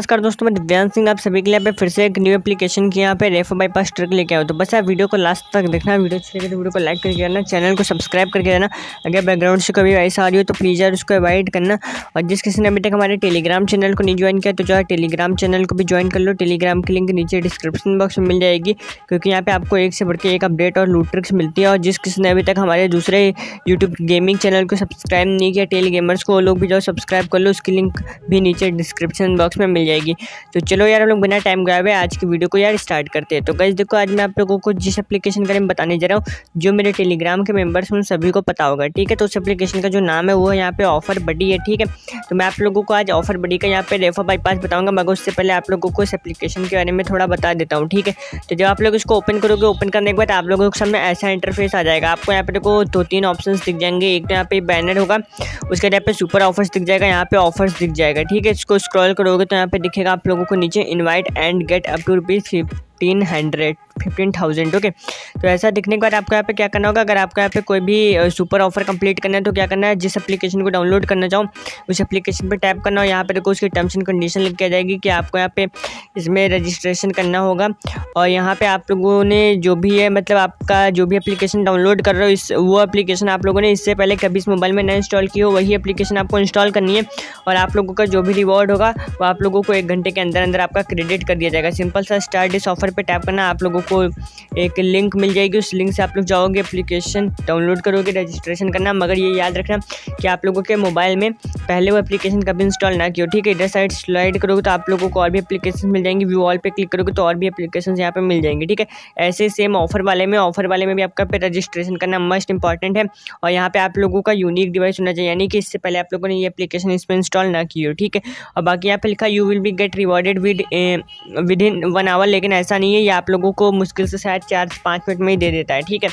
नमस्कार दोस्तों, मैं दिव्यांग सिंह, आप सभी के लिए पे फिर से एक न्यू एप्लीकेशन की यहाँ पे रेफो बाईपास ट्रिक लेके आया तो बस आप वीडियो को लास्ट तक देखना, वीडियो अच्छी लगे तो वीडियो को लाइक करके जाना चैनल को सब्सक्राइब करके जाना अगर बैकग्राउंड से कभी ऐसा आ रही हो तो प्लीज़ यार उसको अवॉइड करना। और जिस किसी ने अभी तक हमारे टेलीग्राम चैनल को नहीं ज्वाइन किया तो जो है टेलीग्राम चैनल को भी ज्वाइन कर लो। टेलीग्राम की लिंक नीचे डिस्क्रिप्शन बॉक्स में मिल जाएगी, क्योंकि यहाँ पे आपको एक से बढ़ के एक अपडेट और लूट ट्रिक्स मिलती है। और जिस किसी ने अभी तक हमारे दूसरे यूट्यूब गेमिंग चैनल को सब्सक्राइब नहीं किया टेली गेमर्स को लोग भी जो सब्सक्राइब कर लो। उसकी लिंक भी नीचे डिस्क्रिप्शन बॉक्स में मिल जाएगी। तो चलो यार, हम लोग बिना टाइम गए हुए आज की वीडियो को यार स्टार्ट करते हैं। तो गैस देखो, आज मैं आप लोगों को जिस एप्लीकेशन के बारे में बताने जा रहा हूँ, जो मेरे टेलीग्राम के मेंबर्स उन सभी को पता होगा, ठीक है? तो उस एप्लीकेशन का जो नाम है, वो यहाँ पे ऑफ़र बडी है, ठीक है? तो मैं आप लोगों को आज ऑफ़र बडी का यहाँ पे रेफर बाईपास बताऊँगा, मगर उससे पहले आप लोगों को इस एप्लीकेशन के बारे में थोड़ा बता देता हूँ, ठीक है? तो जब आप लोग इसको ओपन करोगे ओपन करने के बाद आप लोगों के सामने ऐसा इंटरफेस आ जाएगा। आपको यहाँ पे देखो दो तीन ऑप्शन दिख जाएँगे। एक तो यहाँ पे बैनर होगा, उसके यहाँ पे सुपर ऑफर्स दिख जाएगा, यहाँ पे ऑफर्स दिख जाएगा, ठीक है? इसको स्क्रॉल करोगे तो यहाँ पे दिखेगा। आप लोगों को नीचे invite and get up to rupees fifteen hundred fifteen thousand okay तो ऐसा दिखने के बाद आपको यहाँ पे क्या करना होगा? अगर आपको यहाँ पे कोई भी सुपर ऑफ़र कंप्लीट करना है तो क्या करना है? जिस एप्लीकेशन को डाउनलोड करना चाहो, उस एप्लीकेशन पे टैप करना हो। यहाँ पे देखो उसकी टर्म्स एंड कंडीशन लिख के जाएगी कि आपको यहाँ पे इसमें रजिस्ट्रेशन करना होगा। और यहाँ पे आप लोगों ने जो भी है मतलब आपका जो भी एप्लीकेशन डाउनलोड कर रहे हो, इस, वो एप्लीकेशन आप लोगों ने इससे पहले कभी इस मोबाइल में ना इंस्टॉल की हो। वही एप्लीकेशन आपको इंस्टॉल करनी है। और आप लोगों का जो भी रिवॉर्ड होगा, वो आप लोगों को एक घंटे के अंदर अंदर आपका क्रेडिट कर दिया जाएगा। सिंपल सा स्टार्ट इस ऑफ़र पर टैप करना, आप लोगों को एक लिंक मिल जाएगी। उस लिंक से आप लोग जाओगे एप्लीकेशन डाउनलोड करोगे रजिस्ट्रेशन करना। मगर ये याद रखना कि आप लोगों के मोबाइल में पहले वो एप्लीकेशन कभी इंस्टॉल ना किया ठीक है? इधर साइड स्लाइड करोगे तो आप लोगों को और भी एप्लीकेशन मिल जाएँगी। व्यू ऑल पे क्लिक करोगे तो और भी एप्लीकेशन यहाँ पर मिल जाएँगे, ठीक है? ऐसे सेम ऑफ़र वाले में ऑफ़र वाले में भी आपका पे रजिस्ट्रेशन करना मस्ट इंपॉर्टेंट है। और यहाँ पे आप लोगों का यूनिक डिवाइस होना चाहिए, यानी कि इससे पहले आप लोगों ने ये एप्लीकेशन इसमें इंस्टॉल ना की हो, ठीक है? और बाकी यहाँ पे लिखा you will be get rewarded with within one hour लेकिन ऐसा नहीं है, ये आप लोगों को मुश्किल से शायद चार पाँच मिनट में ही दे देता है, ठीक है?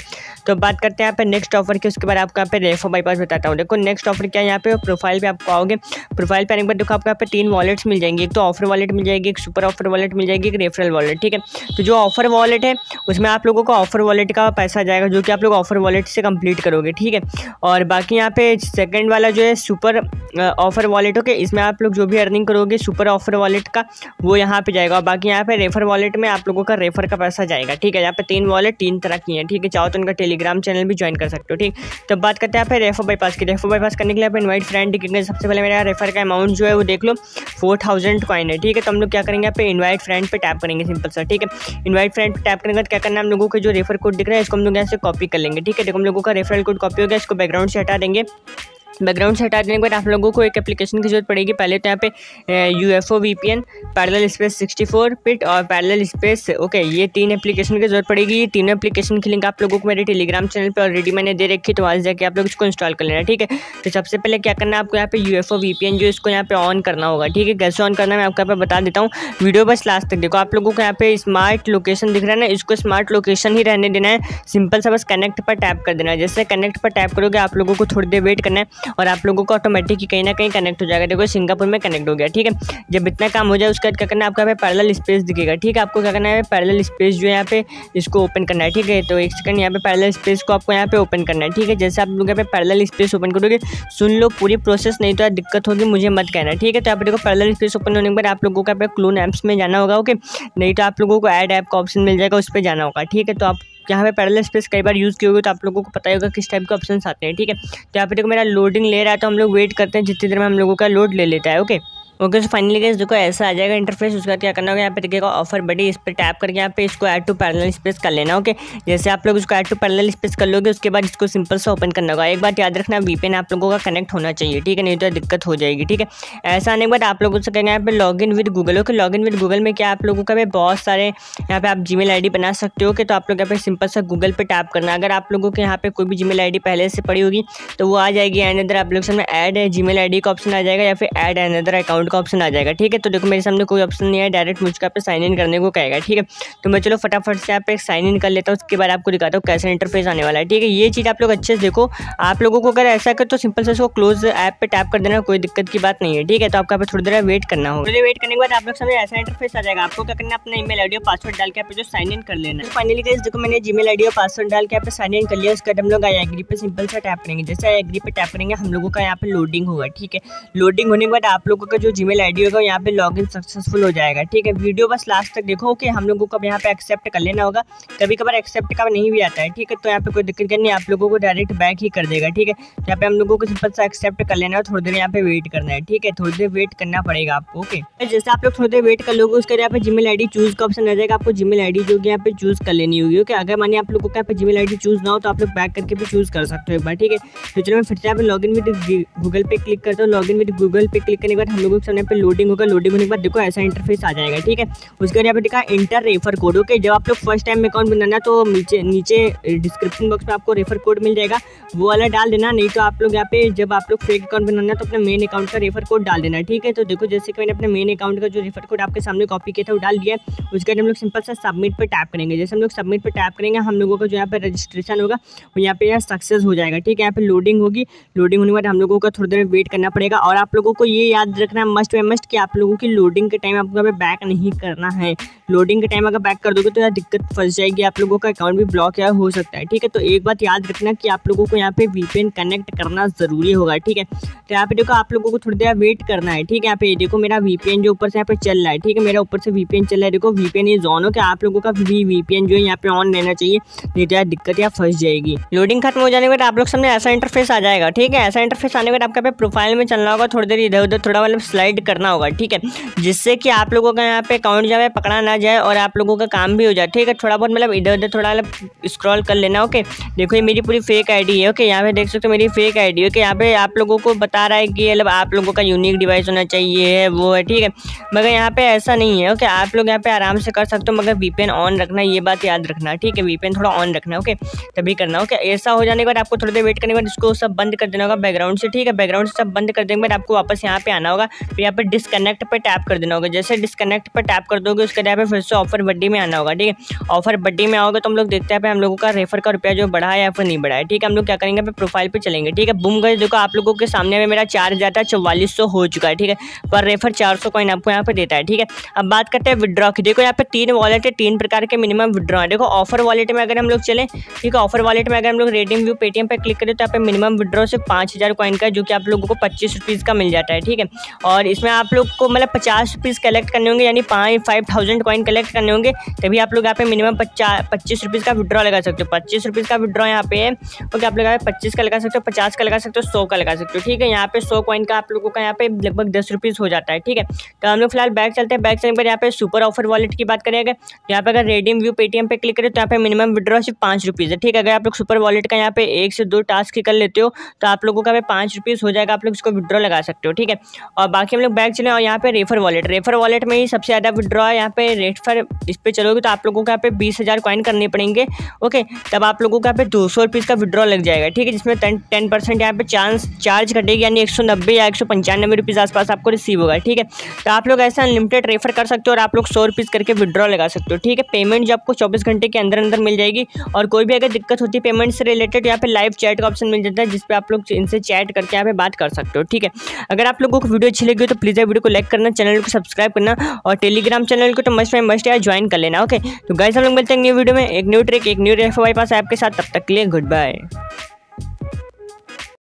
तो बात करते हैं यहाँ पे नेक्स्ट ऑफ़र की, उसके बाद आपको यहाँ पे रेफो बाईपास बताता हूँ। देखो नेक्स्ट ऑफ़र क्या है? यहाँ पे प्रोफ़ाइल पे आपको आओगे। प्रोफ़ाइल पे आने के बाद देखो, आपको यहाँ पे तीन वॉलेट्स मिल जाएँगे। एक तो ऑफ़र वॉलेट मिल जाएगी, एक सुपर ऑफ़र वॉलेट मिल जाएगी, एक रेफरल वॉलेट ठीक है? तो जो ऑफ़र वॉलेट है, उसमें आप लोगों को ऑफ़र वॉलेट का पैसा जाएगा, जो कि आप लोग ऑफ़र वॉलेट से कंप्लीट करोगे, ठीक है? और बाकी यहाँ पे सेकेंड वाला जो है सुपर ऑफ़र वॉलेट ओके? इसमें आप लोग जो भी अर्निंग करोगे सुपर ऑफ़र वॉलेट का, वो यहाँ पे जाएगा। और बाकी यहाँ पे रेफर वॉलेट में आप लोगों का रेफर का पैसा जाएगा, ठीक है? यहाँ पे तीन वॉलेट तीन तरह की हैं, ठीक है? चाहो तो उनका टेलीग्राम चैनल भी ज्वाइन कर सकते हो, ठीक? तो बात करते हैं आप रेफर बाईपास की। रेफर बाईपास करने के लिए आप इन्वाइट फ्रेंड क्योंकि सबसे पहले मेरा रेफर का अमाउंट जो है वो देख लो फोर थाउज़ेंड है, ठीक है? तो हम लोग क्या करेंगे आप इन्वाइट फ्रेंड पे टैप करेंगे सिंपल सर ठीक है? इन्वाइट फ्रेंड पे टैप करेंगे तो क्या करना है, हम लोगों को जो रेफर कोड दिख रहा है, इसको हम लोग यहाँ से कॉपी कर लेंगे, ठीक है? देखो, हम लोगों का रेफरल कोड कॉपी हो गया, इसको बैकग्राउंड से हटा देंगे। बैकग्राउंड से हटा देने के बाद आप लोगों को एक एप्लीकेशन की ज़रूरत पड़ेगी। पहले तो यहाँ पे U F O V P N parallel space sixty four bit और पैरल स्पेस ओके ये तीन एप्लीकेशन की ज़रूरत पड़ेगी। ये तीनों एप्लीकेशन की लिंक आप लोगों को मेरे टेलीग्राम चैनल पर ऑलरेडी मैंने दे रखी तो वहाँ जाकर आप लोग इसको इंस्टॉल कर लेना, ठीक है? तो सबसे पहले क्या करना है, आपको यहाँ पे U F O V P N जो इसको यहाँ पे ऑन करना होगा, ठीक है? कैसे ऑन करना है, मैं आपको यहाँ पे बता देता हूँ। वीडियो बस लास्ट तक देखो, आप लोगों को यहाँ पे स्मार्ट लोकेशन दिख रहा है ना, इसको स्मार्ट लोकेशन ही रहने देना है। सिंपल सा बस कनेक्ट पर टैप कर देना है। जैसे कनेक्ट पर टैप करोगे, आप लोगों को थोड़ी देर वेट करना है। और आप लोगों को ऑटोमेटिक कहीं ना कहीं कनेक्ट हो जाएगा। देखो, सिंगापुर में कनेक्ट हो गया, ठीक है? जब इतना काम हो जाए, उसके बाद क्या करना है? आपको यहाँ पे पैरल स्पेस दिखेगा, ठीक है? आपको क्या करना है? पैरल स्पेस जो है यहाँ पे इसको ओपन करना है, ठीक है? तो एक सेकंड यहाँ पे पैरल स्पेस को आपको यहाँ पे ओपन करना है, ठीक है? जैसे आप लोग यहाँ पे पैरल स्पेस ओपन करोगे, सुन लो पूरी प्रोसेस नहीं तो यार दिक्कत होगी, मुझे मत कहना, ठीक है? तो आप देखो पैरल स्पेस ओपन होने के बाद आप लोगों को यहाँ पे क्लोन ऐप्स में जाना होगा ओके नहीं तो आप लोगों को ऐड ऐप का ऑप्शन मिल जाएगा, उस पर जाना होगा, ठीक है? तो आप यहाँ पे पैरल स्पेस कई बार यूज़ किए हुए तो आप लोगों को पता होगा किस टाइप के ऑप्शन आते हैं, ठीक है? तो यहाँ पे देखो मेरा लोडिंग ले रहा है तो हम लोग वेट करते हैं जितनी देर में हम लोगों का लोड ले लेता है okay okay so finally gas देखो, ऐसा आ जाएगा इंटरफेस उसका क्या करना होगा? यहाँ पे देखिएगा ऑफ़र बड़ी इस पर टैप करके यहाँ पे इसको ऐड टू पैरेलल स्पेस कर लेना ओके जैसे आप लोग इसको ऐड टू पैरेलल स्पेस कर लोगे, उसके बाद इसको सिंपल से ओपन करना होगा। एक बात याद रखना वीपीएन आप लोगों का कनेक्ट होना चाहिए, ठीक है? नहीं तो दिक्कत हो जाएगी, ठीक है? ऐसा आने के बाद आप लोगों से कहेंगे, यहाँ पे log in with Google okay log in with Google में क्या आप लोगों का बहुत सारे यहाँ पे आप जी मेल बना सकते हो कि तो आप लोग यहाँ पे सिंपल सा गूगल पर टैप करना। अगर आप लोगों के यहाँ पे कोई भी जी मेल पहले से पड़ी होगी तो वो आ जाएगी एंड अदर एप्लीकेशन में ऐड जी मेल का ऑप्शन आ जाएगा, या फिर ऐड एंड अदर अकाउंट का ऑप्शन आ जाएगा, ठीक है? तो देखो, मेरे सामने कोई ऑप्शन नहीं है डायरेक्ट मुझको यहाँ पे साइन इन करने को कहेगा, ठीक है? तो मैं चलो फटाफट से यहाँ पे साइन इन कर लेता हूँ, उसके बाद आपको दिखाता हूँ कैसे इंटरफेस आने वाला है, ठीक है? ये चीज़ आप लोग अच्छे से देखो, आप लोगों को अगर ऐसा कर तो सिंपल से उसको क्लोज ऐप पे टैप कर देना, कोई दिक्कत की बात नहीं है, ठीक है? तो आपको यहाँ पे थोड़ी देर वेट करना होगा। वेट करने के बाद आप लोग समय ऐसा इंटरफेस आ जाएगा, आपको क्या करना अपना ईमेल आईडी और पासवर्ड डाल के आप जो साइन इन कर लेना फाइनली गाइस देखो, मैंने जीमेल आईडी और पासवर्ड डाल के यहाँ पे साइन इन कर लिया, उसके बाद हम लोग आई एग्री पे सिंपल सा टैप करेंगे। जैसे आई एग्री पे टैप करेंगे, हम लोगों का यहाँ पे लोडिंग होगा, ठीक है? लोडिंग होने के बाद आप लोगों का जो जीमेल आईडी होगा, यहाँ पे लॉगिन सक्सेसफुल हो जाएगा, ठीक है? वीडियो बस लास्ट तक देखो कि हम लोगों को यहाँ पे एक्सेप्ट कर लेना होगा। कभी कभार एक्सेप्ट का नहीं भी आता है, ठीक है? तो यहाँ पे कोई दिक्कत नहीं आप लोगों को डायरेक्ट बैक ही कर देगा, ठीक है? तो यहाँ पे हम लोगों को सिंपल सा एक्सेप्ट कर लेना है, थोड़ी देर यहाँ पे वेट करना है, ठीक है? थोड़ी देर वेट करना पड़ेगा आपको ओके जैसे आप लोग थोड़ी देर वेट कर लोगे, उसके यहाँ पे जीमेल आईडी चूज़ का ऑप्शन आ जाएगा, आपको जीमेल आईडी जो यहाँ पे चूज़ कर लेनी होगी ओके अगर मानिए आप लोगों को यहाँ पे जीमेल आईडी चूज़ ना हो तो आप लोग बैक करके भी चूज़ कर सकते हो एक बार, ठीक है? तो चलो मैं फिर से यहाँ पे लॉगिन विद गूगल पे क्लिक करता हूँ लॉग इन विद गूगल पे क्लिक करने के बाद हम लोगों के सामने पे लोडिंग होगा लोडिंग होने के बाद देखो ऐसा इंटरफेस आ जाएगा, ठीक है? उसके बाद यहाँ पे दिखा इंटर रेफर कोड ओके जब आप लोग फ़र्स्ट टाइम अकाउंट बनाना तो नीचे नीचे डिस्क्रिप्शन बॉक्स में आपको रेफर कोड मिल जाएगा। वो वाला डाल देना, नहीं तो आप लोग यहाँ पे जब आप लोग फेक अकाउंट बनाना तो अपने मेन अकाउंट का रेफर कोड डाल देना, ठीक है? तो देखो, जैसे कि मैंने अपने मेन अकाउंट का जो रेफर कोड आपके सामने कॉपी किया था, वो डाल दिया उसके बाद हम लोग सिंपल से सबमिट पर टैप करेंगे। जैसे हम लोग सबमिट पर टैप करेंगे, हम लोगों का जो यहाँ पे रजिस्ट्रेशन होगा, वो यहाँ पे यहाँ सक्सेस हो जाएगा, ठीक है? यहाँ पे लोडिंग होगी। लोडिंग होने के बाद हम लोगों को थोड़ी देर वेट करना पड़ेगा। और आप लोगों को ये याद रखना मस्ट वे मस्ट कि आप लोगों की लोडिंग के टाइम आपको यहाँ बैक नहीं करना है। लोडिंग के टाइम अगर बैक कर दोगे तो यार दिक्कत फंस जाएगी। आप लोगों का अकाउंट भी ब्लॉक या हो सकता है, ठीक है? तो एक बात याद रखना कि आप लोगों को यहाँ पे वीपीएन कनेक्ट करना ज़रूरी होगा, ठीक है? तो यहाँ पे देखो आप लोगों को थोड़ी देर वेट करना है, ठीक है? यहाँ पे देखो मेरा वीपीएन जो ऊपर से यहाँ पे चल रहा है, ठीक है? मेरा ऊपर से वीपीएन चल रहा है। देखो वीपीएन इज़ ऑन हो कि आप लोगों का भी वीपीएन जो है यहाँ पे ऑन रहना चाहिए। नहीं तो यार दिक्कत या फंस जाएगी। लोडिंग खत्म हो जाने के बाद आप लोग सामने ऐसा इंटरफेस आ जाएगा, ठीक है? ऐसा इंटरफेस आने के बाद आपका प्रोफ़ाइल में चलना होगा, थोड़ी देर इधर उधर थोड़ा मतलब स्लाइड करना होगा, ठीक है? जिससे कि आप लोगों का यहाँ पे अकाउंट जो है पकड़ा ना जाए और आप लोगों का काम भी हो जाए, ठीक है? थोड़ा बहुत मतलब इधर उधर थोड़ा मतलब स्क्रॉल कर लेना ओके देखो, ये मेरी पूरी फेक आईडी है ओके यहाँ पे देख सकते हो मेरी फेक आईडी ओके यहाँ पे आप लोगों को बता रहा है कि मतलब आप लोगों का यूनिक डिवाइस होना चाहिए, है, वो है, ठीक है? मगर यहाँ पे ऐसा नहीं है ओके आप लोग यहाँ पे आराम से कर सकते हो, मगर वीपेन ऑन रखना, ये बात याद रखना, ठीक है? वीपेन थोड़ा ऑन रखना ओके तभी करना ओके ऐसा हो जाने के बाद आपको थोड़ी देर वेट करने के बाद इसको सब बंद कर देना होगा बैकग्राउंड से, ठीक है? बैकग्राउंड से सब बंद कर देने के बाद आपको वापस यहाँ पे आना होगा। फिर यहाँ पे डिसकनेक्ट पर टैप कर देना होगा। जैसे डिसकनेक्ट पर टैप कर दोगे, उसके यहाँ पे फिर से ऑफ़र बड्डी में आना होगा, ठीक है? ऑफ़र बड्डी में आओगे तो हम लोग देखते हैं हम लोगों का रेफर का रुपया जो बढ़ा है या फिर नहीं बढ़ा है, ठीक है? हम लोग क्या करेंगे प्रोफ़ाइल पर चलेंगे, ठीक है? बुम गए देखो आप लोगों के सामने में मेरा चार्ज आता है चौवालीस सौ हो चुका है, ठीक है? पर रेफर चार सौ कॉइन आपको यहाँ पे देता है, ठीक है? अब बात करते हैं विड्रॉ की। देखो यहाँ पे तीन वॉलेट है, तीन प्रकार के मिनिमम विड्रॉ है। देखो ऑफ़र वॉलेट में अगर हम लोग चले, ठीक है? ऑफ़र वॉलेट में अगर हम लोग रेडियम व्यू पेटीएम पर क्लिक करें तो यहाँ पे मिनिमम विड्रॉ सिर्फ़ पाँच हज़ार कॉइन का जो कि आप लोगों को पच्चीस रुपीज़ का मिल जाता है, ठीक है? और इसमें आप लोग को मतलब पचास रुपीज़ कलेक्ट करने होंगे यानी पाँच फाइव थाउज़ेंड कॉइन कलेक्ट करने होंगे तभी आप लोग यहाँ पे मिनिमम पचास पच्चीस रुपीज़ का विड्रॉ लगा सकते हो पच्चीस रुपीज़ का विड्रॉ यहाँ पे है ओके आप लोग यहाँ पे पच्चीस का लगा सकते हो पचास का लगा सकते हो सौ का लगा सकते हो ठीक है यहाँ पे सौ कॉइन का आप लोगों का यहाँ पे लगभग दस रुपीज़ हो जाता है ठीक है तो हम लोग फ़िलहाल बैक चलते हैं बैक चलने पर यहाँ पे सुपर ऑफ़र वॉलेट की बात करेंगे यहाँ पे अगर रेडियम व्यू पेटीएम पे क्लिक करें तो यहाँ पे मिनिमम विड्रॉ सिर्फ़ पाँच रुपीज़ है ठीक है अगर आप लोग सुपर वॉलेट का यहाँ पे एक से दो टास्क कर लेते हो तो आप लोगों का पाँच रुपीज़ हो जाएगा आप लोग इसको विड्रॉ लगा सकते हो ठीक है और बाकी हम लोग बैग चले और यहाँ पे रेफर वॉलेट रेफर वॉलेट में ही सबसे ज़्यादा विड्रॉ है यहाँ पे रेफर इस पर चलोगे तो आप लोगों को यहाँ पे बीस हज़ार कॉइन करने पड़ेंगे। ओके तब आप लोगों को यहाँ पे दो सौ रुपीज़ का विड्रॉ लग जाएगा। ठीक है, जिसमें टेन टेन परसेंट यहाँ पे चांस चार्ज कटेगी, यानी एक सौ नब्बे या एक सौ पंचानवे आसपास आपको रिसीव होगा। ठीक है तो आप लोग ऐसा अनलिमिटेड रेफर कर सकते हो और आप लोग सौ रुपीज़ करके विड्रॉ लगा सकते हो। ठीक है पेमेंट जो आपको चौबीस घंटे के अंदर अंदर मिल जाएगी और कोई भी अगर दिक्कत होती है पेमेंट से रिलेटेड यहाँ पे लाइव चैट का ऑप्शन मिल जाता है, जिसपे आप लोग इनसे चैट करके यहाँ पे बात कर सकते हो। ठीक है, अगर आप लोगों को वीडियो अच्छी तो प्लीज़ वीडियो को लाइक करना, चैनल को सब्सक्राइब करना और टेलीग्राम चैनल को तो मस्ट में मस्ट यार ज्वाइन कर लेना ओके तो गाइस हम लोग मिलते हैं न्यू वीडियो में। एक न्यू ट्रिक एक न्यू रेफो पास आपके साथ। तब तक के लिए गुड बाय